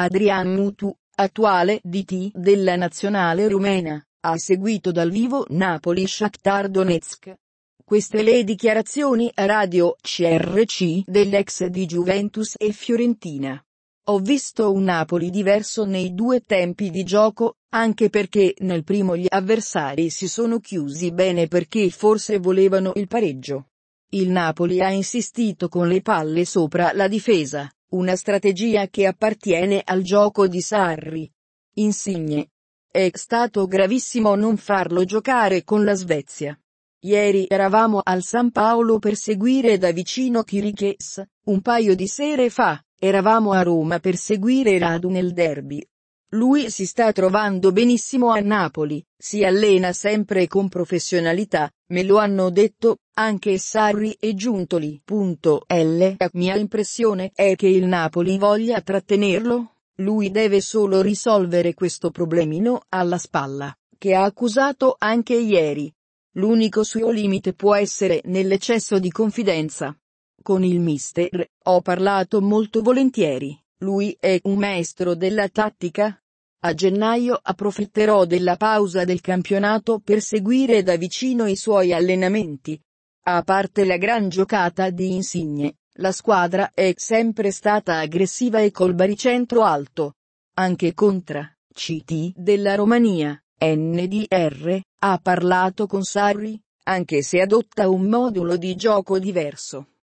Adrian Mutu, attuale DT della nazionale rumena, ha seguito dal vivo Napoli-Shakhtar Donetsk. Queste le dichiarazioni a radio CRC dell'ex di Juventus e Fiorentina. Ho visto un Napoli diverso nei due tempi di gioco, anche perché nel primo gli avversari si sono chiusi bene perché forse volevano il pareggio. Il Napoli ha insistito con le palle sopra la difesa, una strategia che appartiene al gioco di Sarri. Insigne. È stato gravissimo non farlo giocare con la Svezia. Ieri eravamo al San Paolo per seguire da vicino Chiriches, un paio di sere fa, eravamo a Roma per seguire Radu nel derby. Lui si sta trovando benissimo a Napoli, si allena sempre con professionalità, me lo hanno detto, anche Sarri e Giuntoli. La mia impressione è che il Napoli voglia trattenerlo, lui deve solo risolvere questo problemino alla spalla, che ha accusato anche ieri. L'unico suo limite può essere nell'eccesso di confidenza. Con il mister, ho parlato molto volentieri. Lui è un maestro della tattica? A gennaio approfitterò della pausa del campionato per seguire da vicino i suoi allenamenti. A parte la gran giocata di Insigne, la squadra è sempre stata aggressiva e col baricentro alto. Anche contra CT della Romania, NDR, ha parlato con Sarri, anche se adotta un modulo di gioco diverso.